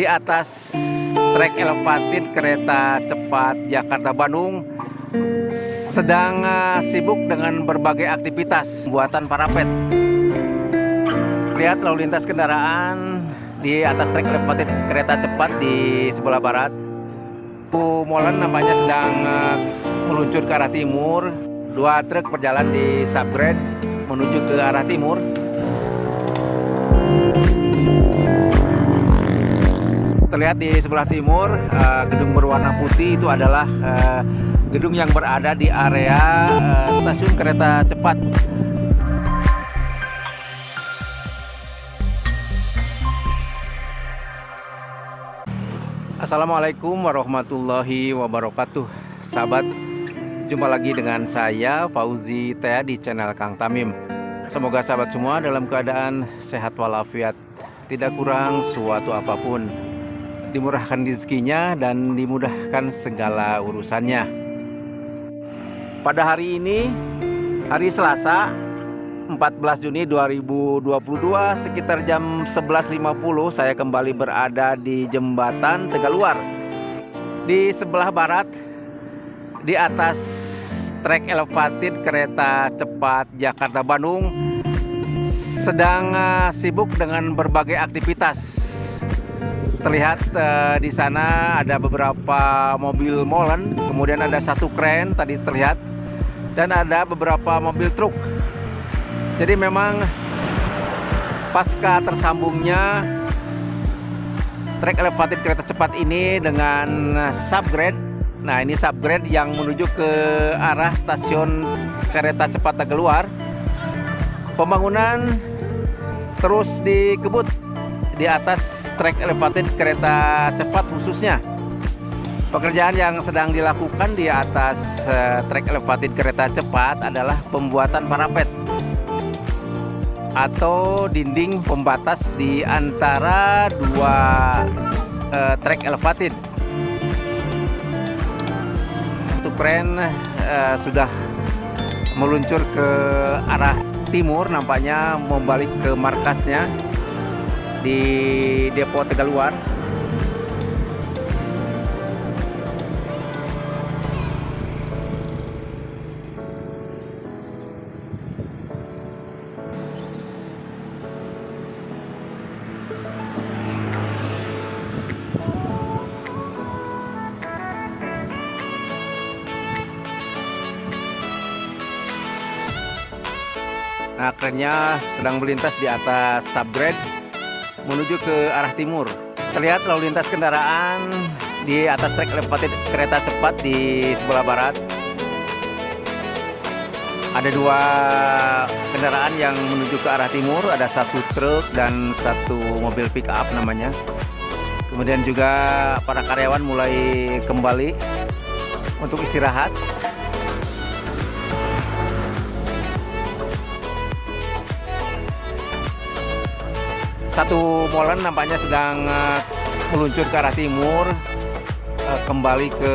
di atas trek elevated kereta cepat Jakarta Bandung sedang uh, sibuk dengan berbagai aktivitas buatan parapet. Lihat lalu lintas kendaraan di atas trek elevated kereta cepat di sebelah barat. Bu Molen nampaknya sedang uh, meluncur ke arah timur. Dua truk berjalan di subgrade menuju ke arah timur. Terlihat di sebelah timur uh, gedung berwarna putih itu adalah uh, gedung yang berada di area uh, stasiun kereta cepat. Assalamualaikum warahmatullahi wabarakatuh. Sahabat Jumpa lagi dengan saya Fauzi Tea di channel Kang Tamim. Semoga sahabat semua dalam keadaan sehat walafiat. Tidak kurang suatu apa pun dimurahkan rezekinya dan dimudahkan segala urusannya. Pada hari ini, hari Selasa, 14 Juni 2022 sekitar jam 11.50 saya kembali berada di jembatan Tegaluar. Di sebelah barat di atas trek elevated kereta cepat Jakarta Bandung sedang uh, sibuk dengan berbagai aktivitas terlihat uh, di sana ada beberapa mobil molen, kemudian ada satu kren tadi terlihat dan ada beberapa mobil truk. Jadi memang pasca tersambungnya trek elevated kereta cepat ini dengan subgrade. Nah, ini subgrade yang menuju ke arah stasiun kereta cepat Tegaluar. Pembangunan terus dikebut di atas trek elevated kereta cepat khususnya. Pekerjaan yang sedang dilakukan di atas uh, trek elevated kereta cepat adalah pembuatan parapet atau dinding pembatas di antara dua uh, trek elevated. Untuk keren uh, sudah meluncur ke arah timur nampaknya membalik ke markasnya di Depo Tegaluar. Nah, kerennya sedang melintas di atas subgrade menuju ke arah timur. Terlihat lalu lintas kendaraan di atas trek kereta cepat di sebelah barat. Ada dua kendaraan yang menuju ke arah timur, ada satu truk dan satu mobil pick up namanya. Kemudian juga para karyawan mulai kembali untuk istirahat. Satu molen nampaknya sedang uh, meluncur ke arah timur uh, kembali ke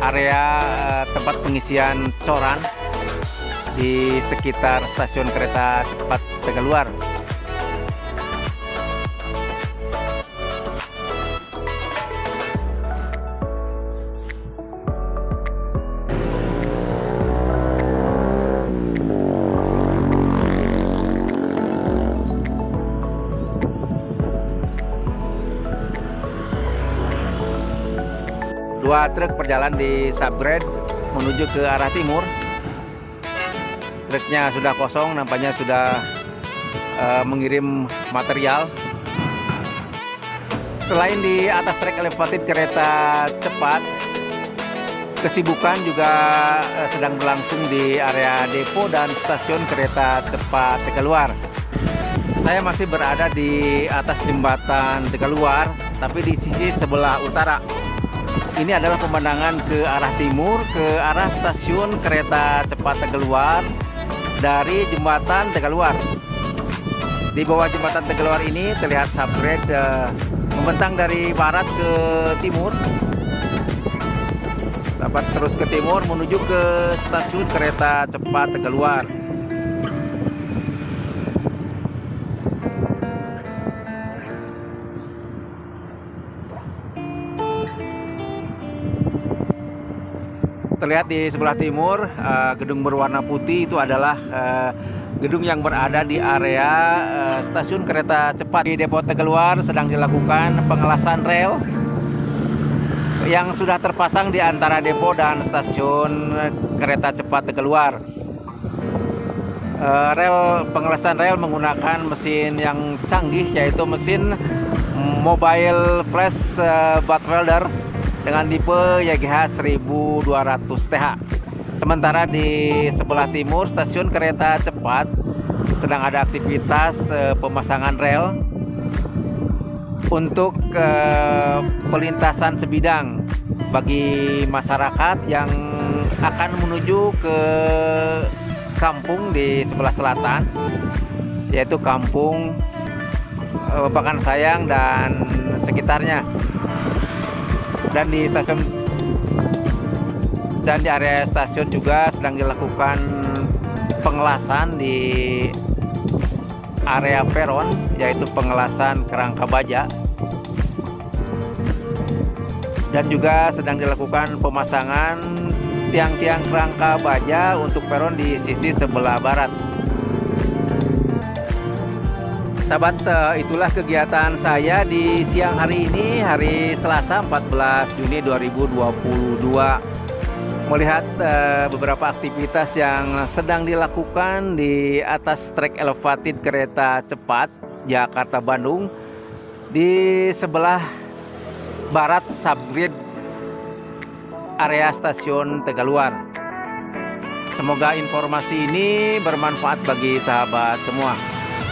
area uh, tempat pengisian coran di sekitar stasiun kereta cepat Tegaluar. Dua truk berjalan di subgrade menuju ke arah timur. Truknya sudah kosong, nampaknya sudah uh, mengirim material. Selain di atas trek elevated kereta cepat, kesibukan juga uh, sedang berlangsung di area depo dan stasiun kereta cepat Tegaluar. Saya masih berada di atas jembatan Tegaluar, tapi di sisi sebelah utara ini adalah pemandangan ke arah timur ke arah stasiun kereta cepat Tegaluar dari jembatan Tegaluar. Di bawah jembatan Tegaluar ini terlihat subgrade uh, membentang dari barat ke timur. Dapat terus ke timur menuju ke stasiun kereta cepat Tegaluar. Terlihat di sebelah timur uh, gedung berwarna putih itu adalah uh, gedung yang berada di area uh, stasiun kereta cepat di Depo Tegaluar sedang dilakukan pengelasan rel yang sudah terpasang di antara depo dan stasiun kereta cepat Tegaluar. Uh, rel pengelasan rel menggunakan mesin yang canggih yaitu mesin mobile flash uh, butt welder dengan tipe YGH 1200 TH. Sementara di sebelah timur stasiun kereta cepat sedang ada aktivitas uh, pemasangan rel untuk uh, pelintasan sebidang bagi masyarakat yang akan menuju ke kampung di sebelah selatan yaitu kampung uh, Bakan Sayang dan sekitarnya dan di stasiun dan di area stasiun juga sedang dilakukan pengelasan di area peron yaitu pengelasan kerangka baja. Dan juga sedang dilakukan pemasangan tiang-tiang kerangka baja untuk peron di sisi sebelah barat Sahabat, eh, itulah kegiatan saya di siang hari ini, hari Selasa 14 Juni 2022. Melihat uh, beberapa aktivitas yang sedang dilakukan di atas trek elevated kereta cepat Jakarta-Bandung di sebelah barat subgrid area stasiun Tegaluar. Semoga informasi ini bermanfaat bagi sahabat semua.